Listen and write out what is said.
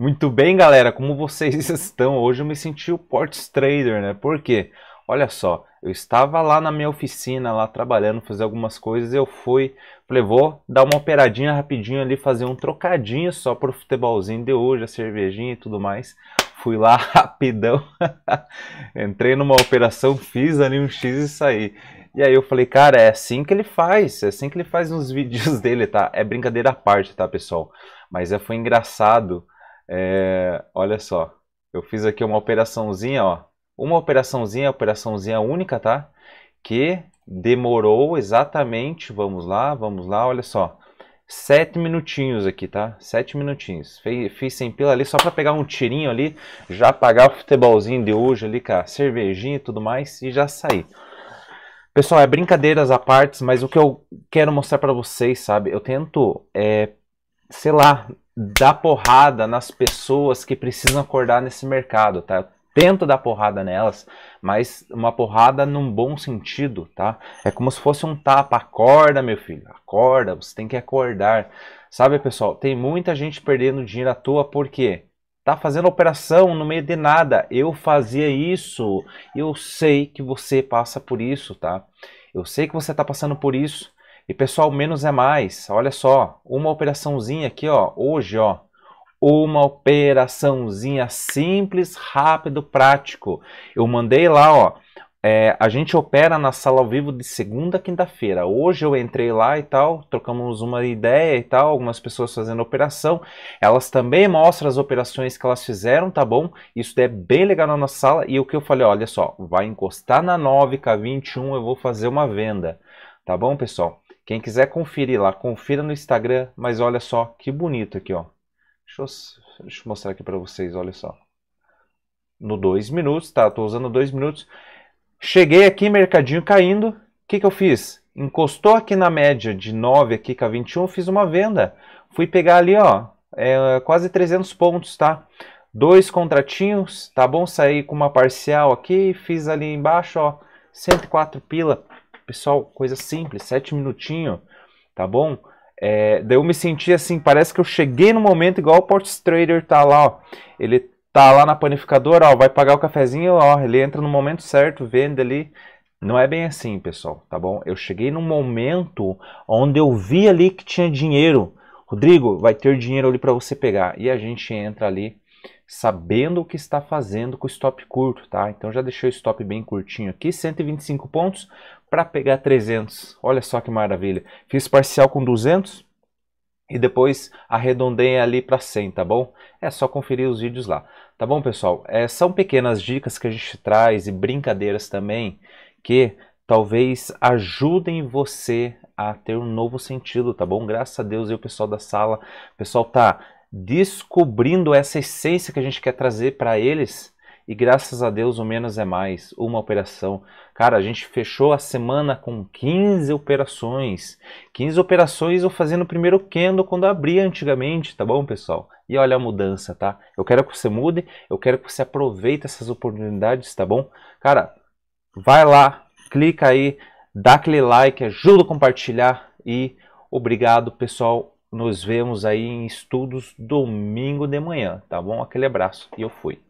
Muito bem, galera, como vocês estão? Hoje eu me senti o Ports Trader, né? Por quê? Olha só, eu estava lá na minha oficina, lá trabalhando, fazer algumas coisas, eu fui, falei, vou dar uma operadinha rapidinho ali, fazer um trocadinho só pro futebolzinho de hoje, a cervejinha e tudo mais. Fui lá rapidão, entrei numa operação, fiz ali um X e saí. E aí eu falei, cara, é assim que ele faz, é assim que ele faz nos vídeos dele, tá? É brincadeira à parte, tá, pessoal? Mas é, foi engraçado, é, olha só, eu fiz aqui uma operaçãozinha, ó, uma operaçãozinha, operaçãozinha única, tá? Que demorou exatamente, vamos lá, vamos lá, olha só. Sete minutinhos aqui, tá? Sete minutinhos. Fiz, fiz sem pila ali só para pegar um tirinho ali, já pagar o futebolzinho de hoje ali com a cervejinha e tudo mais e já sair. Pessoal, é brincadeiras à parte, mas o que eu quero mostrar para vocês, sabe? Eu tento, é, sei lá, dar porrada nas pessoas que precisam acordar nesse mercado, tá? tento dar porrada nelas, mas uma porrada num bom sentido, tá? É como se fosse um tapa. Acorda, meu filho, acorda, você tem que acordar. Sabe, pessoal, tem muita gente perdendo dinheiro à toa porque tá fazendo operação no meio de nada. Eu fazia isso, eu sei que você passa por isso, tá? Eu sei que você tá passando por isso. E pessoal, menos é mais. Olha só, uma operaçãozinha aqui, ó, hoje, ó, uma operaçãozinha simples, rápido, prático. Eu mandei lá, ó. É, a gente opera na sala ao vivo de segunda a quinta-feira. Hoje eu entrei lá e tal, trocamos uma ideia e tal, algumas pessoas fazendo operação. Elas também mostram as operações que elas fizeram, tá bom? Isso é bem legal na nossa sala. E o que eu falei, olha só, vai encostar na 9K21, eu vou fazer uma venda. Tá bom, pessoal? Quem quiser conferir lá, confira no Instagram, mas olha só que bonito aqui, ó. Deixa eu, deixa eu mostrar aqui para vocês, olha só. No 2 minutos, tá? Estou usando 2 minutos. Cheguei aqui, mercadinho caindo. O que, que eu fiz? Encostou aqui na média de 9 aqui com a 21, fiz uma venda. Fui pegar ali, ó, é, quase 300 pontos, tá? Dois contratinhos, tá bom? Saí com uma parcial aqui, fiz ali embaixo, ó, 104 pila. Pessoal, coisa simples, 7 minutinhos, tá bom? É, daí eu me senti assim, parece que eu cheguei no momento igual o Ports Trader tá lá, ó. Ele tá lá na panificadora, ó, vai pagar o cafezinho, ó, ele entra no momento certo, vende ali. Não é bem assim, pessoal, tá bom? Eu cheguei num momento onde eu vi ali que tinha dinheiro. Rodrigo, vai ter dinheiro ali para você pegar. E a gente entra ali sabendo o que está fazendo com o stop curto, tá? Então já deixei o stop bem curtinho aqui, 125 pontos para pegar 300. Olha só que maravilha. Fiz parcial com 200 e depois arredondei ali para 100, tá bom? É só conferir os vídeos lá. Tá bom, pessoal? É, são pequenas dicas que a gente traz e brincadeiras também que talvez ajudem você a ter um novo sentido, tá bom? Graças a Deus e o pessoal da sala, o pessoal tá descobrindo essa essência que a gente quer trazer para eles. E graças a Deus o menos é mais, uma operação. Cara, a gente fechou a semana com 15 operações. 15 operações eu fazendo o primeiro candle quando abria antigamente, tá bom, pessoal? E olha a mudança, tá? Eu quero que você mude, eu quero que você aproveite essas oportunidades, tá bom? Cara, vai lá, clica aí, dá aquele like, ajuda a compartilhar e obrigado, pessoal. Nos vemos aí em estudos domingo de manhã, tá bom? Aquele abraço e eu fui.